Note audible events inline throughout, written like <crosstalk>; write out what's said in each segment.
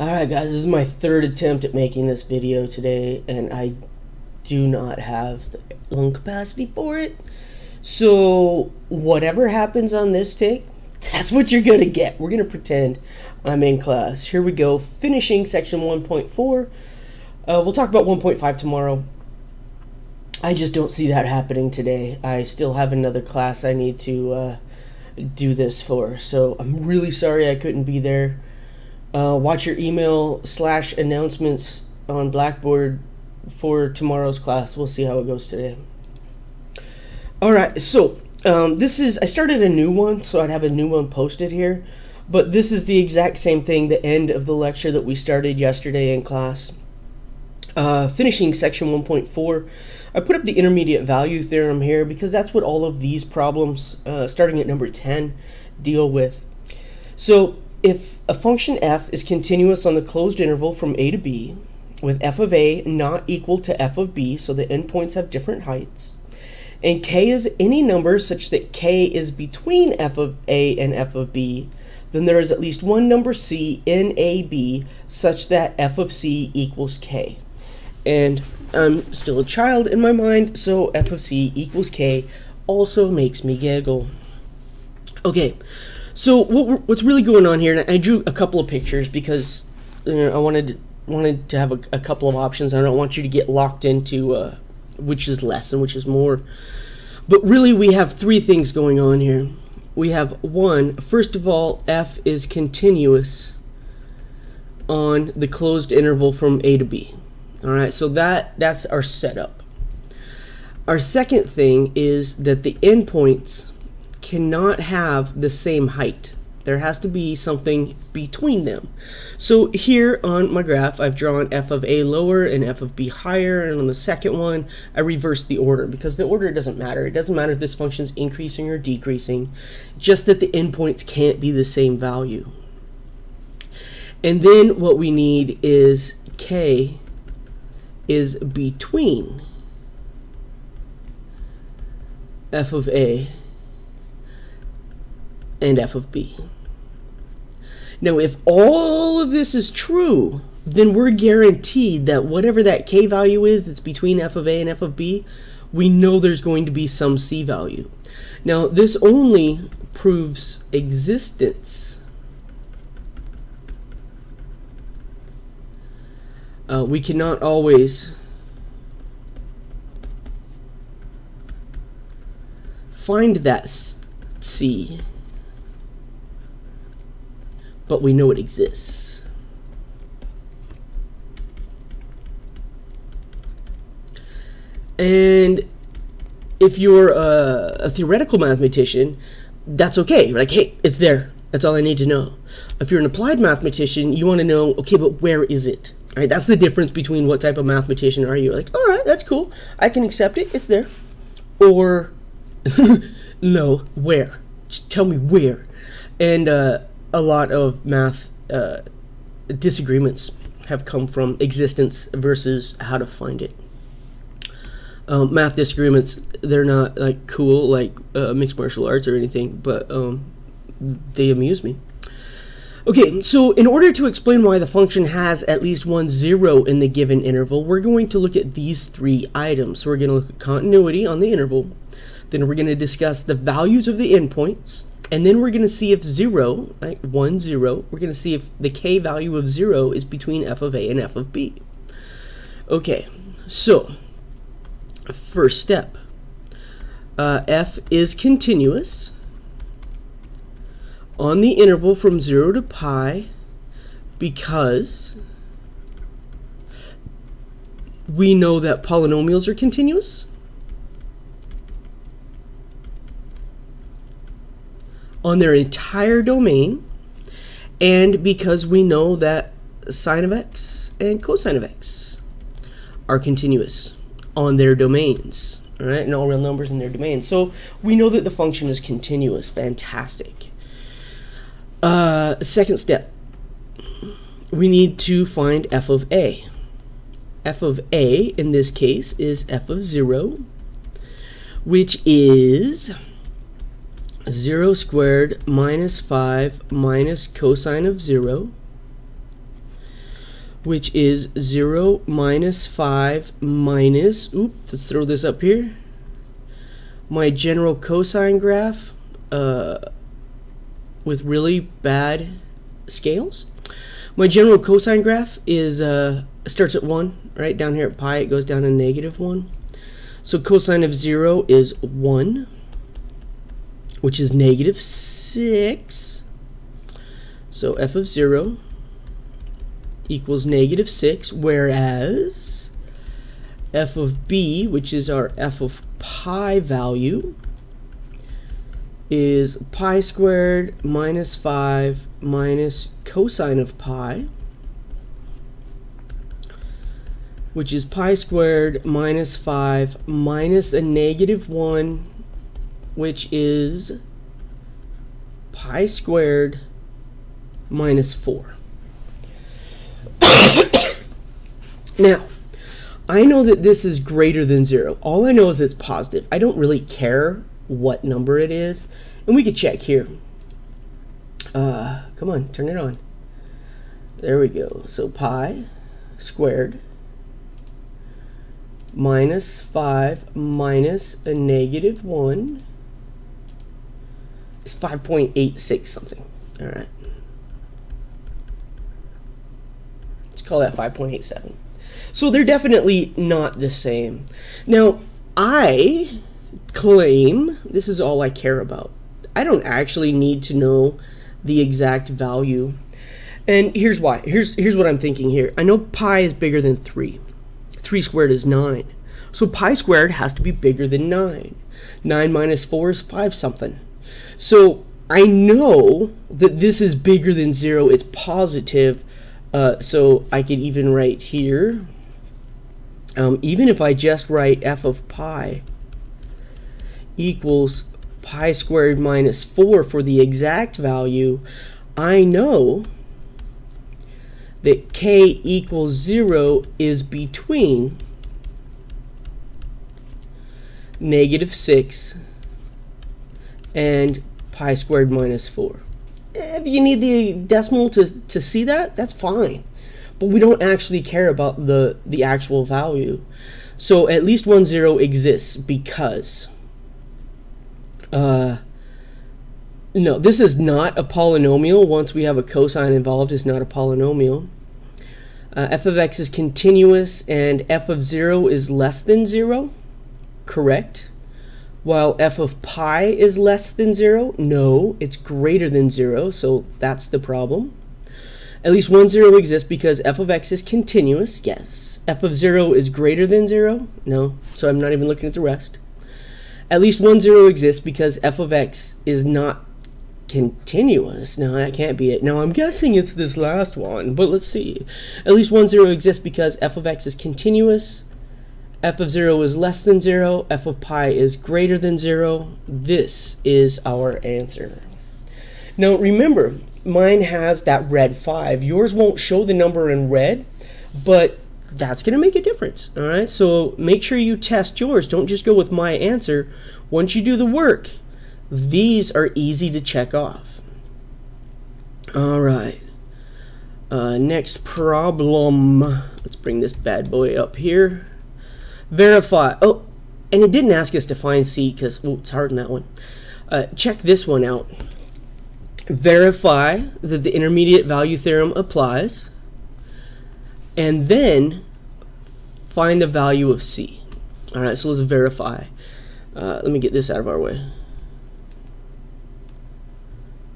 Alright guys, this is my third attempt at making this video today and I do not have the lung capacity for it. So whatever happens on this take, that's what you're gonna get. We're gonna pretend I'm in class. Here we go, finishing section 1.4. Uh, we'll talk about 1.5 tomorrow. I just don't see that happening today. I still have another class I need to uh, do this for. So I'm really sorry I couldn't be there. Uh, watch your email slash announcements on Blackboard for tomorrow's class. We'll see how it goes today. All right, so um, this is I started a new one, so I'd have a new one posted here. But this is the exact same thing, the end of the lecture that we started yesterday in class. Uh, finishing section 1.4, I put up the intermediate value theorem here because that's what all of these problems, uh, starting at number 10, deal with. So if a function f is continuous on the closed interval from a to b, with f of a not equal to f of b, so the endpoints have different heights, and k is any number such that k is between f of a and f of b, then there is at least one number c in ab such that f of c equals k. And I'm still a child in my mind, so f of c equals k also makes me giggle. Okay, so what, what's really going on here? And I drew a couple of pictures because you know, I wanted wanted to have a, a, couple of options. I don't want you to get locked into uh, which is less and which is more. But really, we have three things going on here. We have one. First of all, f is continuous on the closed interval from a to b. All right, so that that's our setup. Our second thing is that the endpoints cannot have the same height. There has to be something between them. So here on my graph, I've drawn f of a lower and f of b higher, and on the second one, I reverse the order because the order doesn't matter. It doesn't matter if this function is increasing or decreasing, just that the endpoints can't be the same value. And then what we need is k is between f of a and f of b. Now, if all of this is true, then we're guaranteed that whatever that k value is that's between f of a and f of b, we know there's going to be some c value. Now, this only proves existence. Uh, we cannot always find that c but we know it exists. And if you're a, a, theoretical mathematician, that's okay. You're like, hey, it's there. That's all I need to know. If you're an applied mathematician, you want to know, okay, but where is it? All right, that's the difference between what type of mathematician are you. Like, all right, that's cool. I can accept it. It's there. Or, <laughs> no, where? Just tell me where. And uh, a lot of math uh, disagreements have come from existence versus how to find it. Um, math disagreements, they're not like cool like uh, mixed martial arts or anything, but um, they amuse me. Okay, so in order to explain why the function has at least one zero in the given interval, we're going to look at these three items. So we're going to look at continuity on the interval, then we're going to discuss the values of the endpoints, and then we're going to see if 0, right, 1, 0, we're going to see if the k value of 0 is between f of a and f of b. Okay, so first step. Uh, f is continuous on the interval from 0 to pi because we know that polynomials are continuous on their entire domain and because we know that sine of x and cosine of x are continuous on their domains, all right, and all real numbers in their domains. So we know that the function is continuous. Fantastic. Uh, second step, we need to find f of a. f of a in this case is f of 0, which is 0 squared minus 5 minus cosine of 0 which is 0 minus 5 minus, oops, let's throw this up here, my general cosine graph uh, with really bad scales. My general cosine graph is uh, starts at 1, right? Down here at pi, it goes down to negative 1. So cosine of 0 is 1, which is negative 6. So f of 0 equals negative 6, whereas f of b, which is our f of pi value, is pi squared minus 5 minus cosine of pi, which is pi squared minus 5 minus a negative 1, which is pi squared minus 4. <coughs> now, I know that this is greater than 0. All I know is it's positive. I don't really care what number it is. And we could check here. Uh, come on, turn it on. There we go. So pi squared minus 5 minus a negative 1 is 5.86 something. All right. Let's call that 5.87. So they're definitely not the same. Now, I claim this is all I care about. I don't actually need to know the exact value. And here's why. Here's here's what I'm thinking here. I know pi is bigger than 3. 3 squared is 9. So pi squared has to be bigger than 9. 9 minus 4 is 5 something. So I know that this is bigger than 0. It's positive. Uh, so I could even write here, um, even if I just write f of pi equals pi squared minus 4 for the exact value, I know that k equals 0 is between negative 6 and pi squared minus 4. If you need the decimal to, to see that, that's fine. But we don't actually care about the, the actual value. So at least one zero exists because uh, no, this is not a polynomial. Once we have a cosine involved, it's not a polynomial. Uh, f of x is continuous and f of 0 is less than 0. Correct. While f of pi is less than 0, no, it's greater than 0, so that's the problem. At least one 0 exists because f of x is continuous, yes. f of 0 is greater than 0, no, so I'm not even looking at the rest. At least one zero exists because f of x is not continuous. No, that can't be it. Now, I'm guessing it's this last one, but let's see. At least one zero exists because f of x is continuous. F of 0 is less than 0. f of pi is greater than 0. This is our answer. Now, remember, mine has that red 5. Yours won't show the number in red, but that's going to make a difference. All right. So make sure you test yours. Don't just go with my answer. Once you do the work, these are easy to check off. All right. Uh, next problem. Let's bring this bad boy up here. Verify. Oh, and it didn't ask us to find C because oh, it's hard in that one. Uh, check this one out. Verify that the intermediate value theorem applies and then find the value of C. All right, so let's verify. Uh, let me get this out of our way.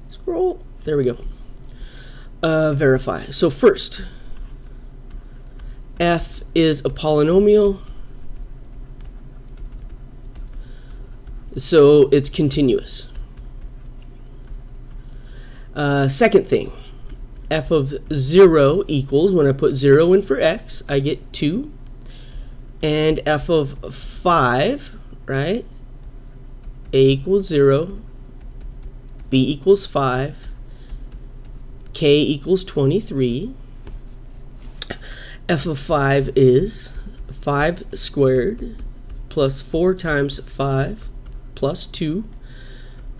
Scroll. There we go. Uh, verify. So first, f is a polynomial. So it's continuous. Uh, second thing, f of 0 equals, when I put 0 in for x, I get 2. And f of 5, right? a equals 0, b equals 5, k equals 23. f of 5 is 5 squared plus 4 times 5 plus 2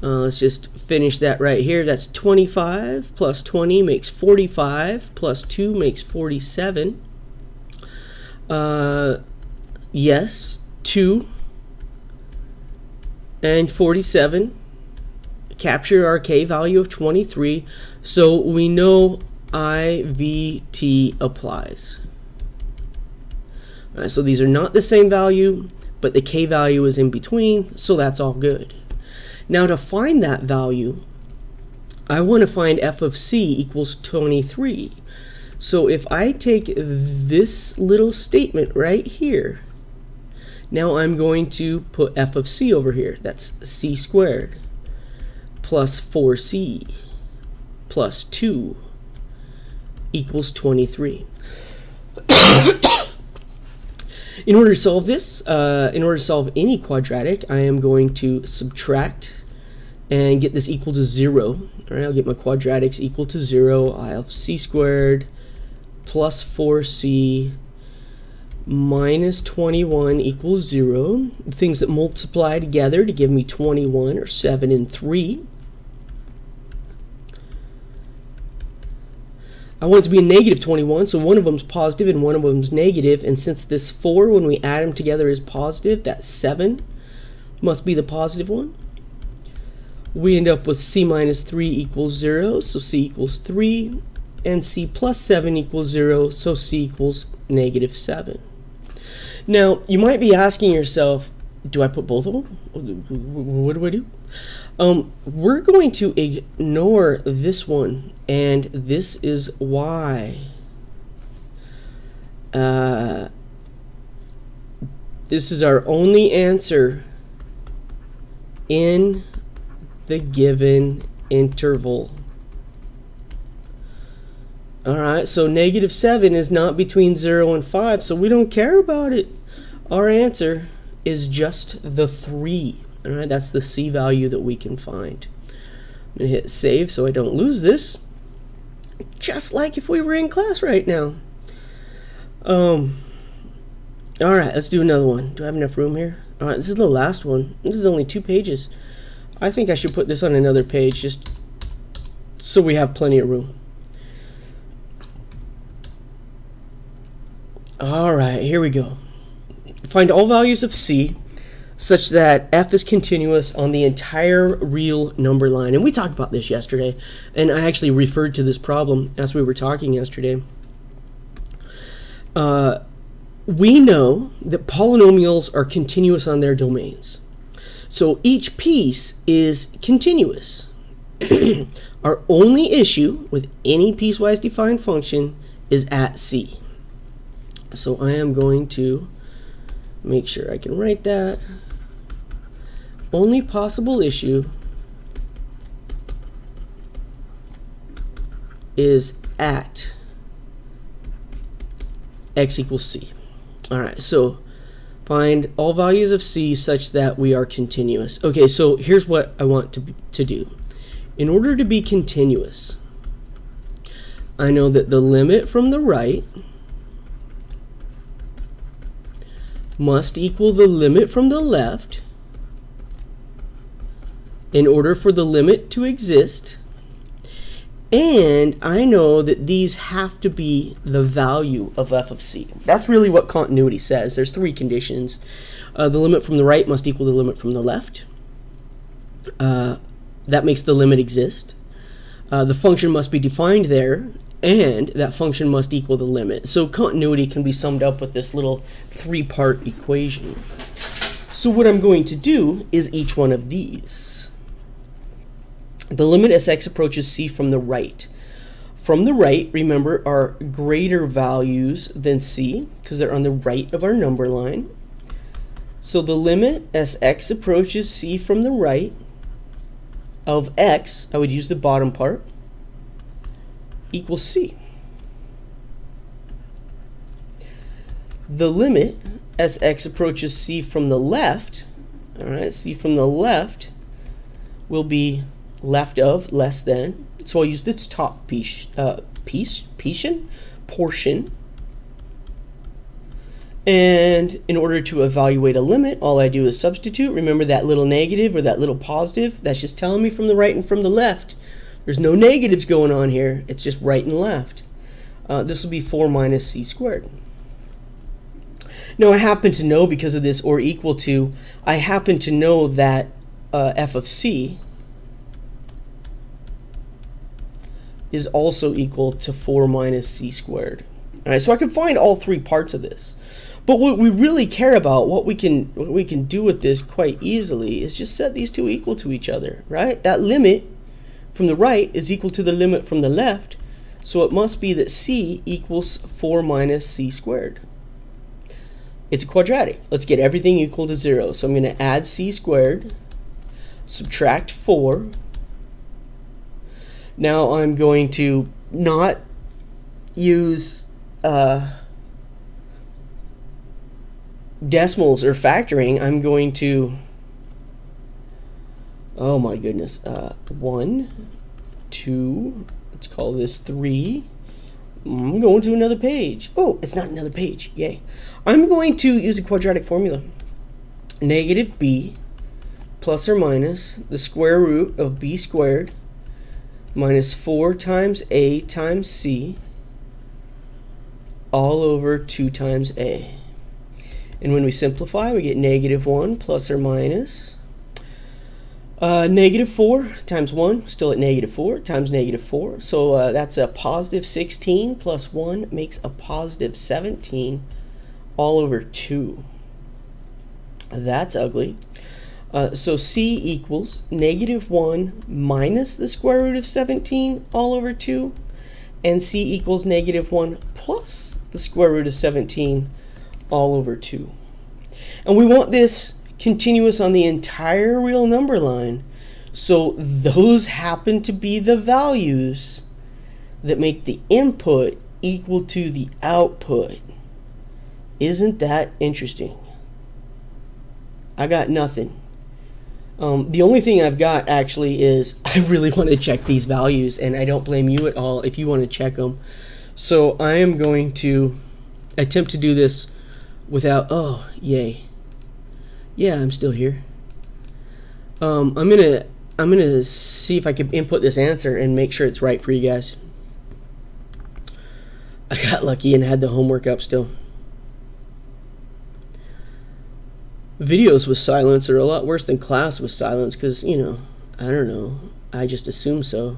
Uh, let's just finish that right here. That's 25 plus 20 makes 45 plus 2 makes 47. Uh, yes, 2 and 47 capture our k value of 23. So we know IVT applies. so these are not the same value, but the k value is in between, so that's all good. Now to find that value, I want to find f of c equals 23. So if I take this little statement right here, now I'm going to put f of c over here. That's c squared plus 4c plus 2 equals 23. <coughs> <coughs> In order to solve this, uh, in order to solve any quadratic, I am going to subtract and get this equal to 0. All right, I'll get my quadratics equal to 0. I have c squared plus 4c minus 21 equals 0. Things that multiply together to give me 21 are 7 and 3. I want it to be a negative 21, so one of them is positive and one of them is negative, and since this 4, when we add them together, is positive, that 7 must be the positive one. We end up with c minus 3 equals 0, so c equals 3, and c plus 7 equals 0, so c equals negative 7. Now, you might be asking yourself, do I put both of them? What do I do? Um, we're going to ignore this one, and this is why. Uh, this is our only answer in the given interval. Alright, so negative 7 is not between 0 and 5, so we don't care about it. Our answer is just the 3. All right, that's the C value that we can find. I'm going to hit save so I don't lose this. Just like if we were in class right now. Um, all right, let's do another one. Do I have enough room here? All right, this is the last one. This is only two pages. I think I should put this on another page just so we have plenty of room. All right, here we go. Find all values of C such that f is continuous on the entire real number line. And we talked about this yesterday, and I actually referred to this problem as we were talking yesterday. Uh, we know that polynomials are continuous on their domains. So each piece is continuous. <clears throat> Our only issue with any piecewise defined function is at c. So I am going to make sure I can write that only possible issue is at x equals c. All right, so find all values of c such that we are continuous. Okay, so here's what I want to, to do. In order to be continuous, I know that the limit from the right must equal the limit from the left in order for the limit to exist. And I know that these have to be the value of f of c. That's really what continuity says. There's three conditions. Uh, the limit from the right must equal the limit from the left. Uh, that makes the limit exist. Uh, the function must be defined there, and that function must equal the limit. So continuity can be summed up with this little three-part equation. So what I'm going to do is each one of these. The limit as x approaches c from the right. From the right, remember, are greater values than c, because they're on the right of our number line. So the limit as x approaches c from the right of x, I would use the bottom part, equals c. The limit as x approaches c from the left, all right, c from the left will be left of less than. So I'll use this top piece, uh, piece, portion, portion. And in order to evaluate a limit, all I do is substitute. Remember that little negative or that little positive? That's just telling me from the right and from the left. There's no negatives going on here. It's just right and left. Uh, this will be 4 minus c squared. Now I happen to know because of this or equal to, I happen to know that uh, f of c is also equal to 4 minus c squared. All right, so I can find all three parts of this. But what we really care about, what we can what we can do with this quite easily, is just set these two equal to each other, right? That limit from the right is equal to the limit from the left, so it must be that c equals 4 minus c squared. It's a quadratic. Let's get everything equal to 0. So I'm going to add c squared, subtract 4. Now I'm going to not use uh, decimals or factoring. I'm going to, oh my goodness, uh, 1, 2, let's call this 3. I'm going to another page. Oh, it's not another page. Yay. I'm going to use the quadratic formula. Negative b plus or minus the square root of b squared minus 4 times a times c all over 2 times a. And when we simplify, we get negative 1 plus or minus uh, negative 4 times 1, still at negative 4, times negative 4. So uh, that's a positive 16 plus 1 makes a positive 17 all over 2. That's ugly. Uh, so c equals negative 1 minus the square root of 17 all over 2. And c equals negative 1 plus the square root of 17 all over 2. And we want this continuous on the entire real number line. So those happen to be the values that make the input equal to the output. Isn't that interesting? I got nothing. Um, the only thing I've got actually is <laughs> I really want to check these values, and I don't blame you at all if you want to check them. So I am going to attempt to do this without, oh, yay. Yeah, I'm still here. Um, I'm gonna I'm gonna see if I can input this answer and make sure it's right for you guys. I got lucky and had the homework up still. Videos with silence are a lot worse than class with silence because, you know, I don't know. I just assume so.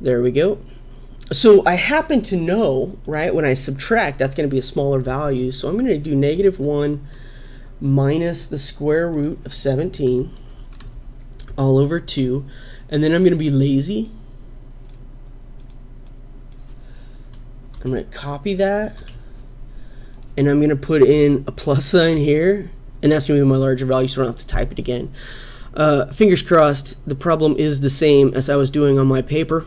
There we go. So I happen to know, right, when I subtract, that's going to be a smaller value. So I'm going to do negative 1 minus the square root of 17 all over 2. And then I'm going to be lazy. I'm going to copy that and I'm going to put in a plus sign here, and that's to be my larger value, so I don't have to type it again. Uh, fingers crossed, the problem is the same as I was doing on my paper.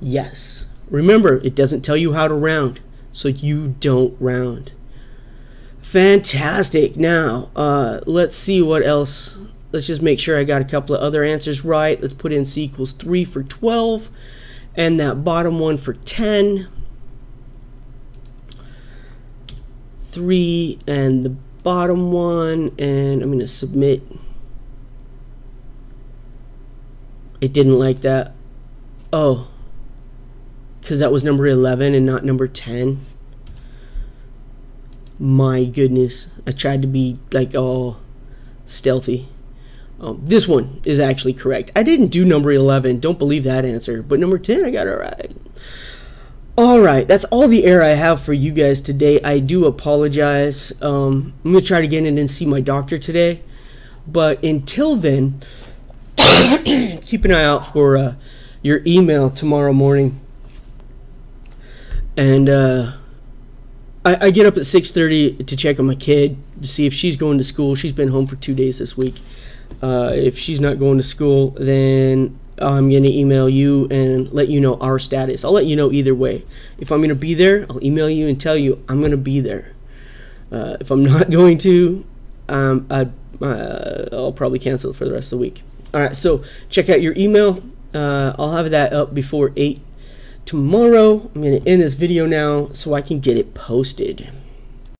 Yes. Remember, it doesn't tell you how to round, so you don't round. Fantastic. Now, uh, let's see what else. Let's just make sure I got a couple of other answers right. Let's put in c equals 3 for 12, and that bottom one for 10. 3 and the bottom one and I'm going to submit. It didn't like that. Oh. Because that was number 11 and not number 10 my goodness. I tried to be like all stealthy. Um, this one is actually correct. I didn't do number 11 don't believe that answer. But number 10 I got it right Alright, that's all the air I have for you guys today. I do apologize. Um, I'm going to try to get in and see my doctor today. But until then, <coughs> keep an eye out for uh, your email tomorrow morning. And uh, I, I, get up at 6.30 to check on my kid to see if she's going to school. She's been home for two days this week. Uh, if she's not going to school, then I'm going to email you and let you know our status. I'll let you know either way. If I'm going to be there, I'll email you and tell you I'm going to be there. Uh, if I'm <laughs> not going to, um, I, uh, I'll probably cancel for the rest of the week. All right, so check out your email. Uh, I'll have that up before 8 tomorrow. I'm going to end this video now so I can get it posted.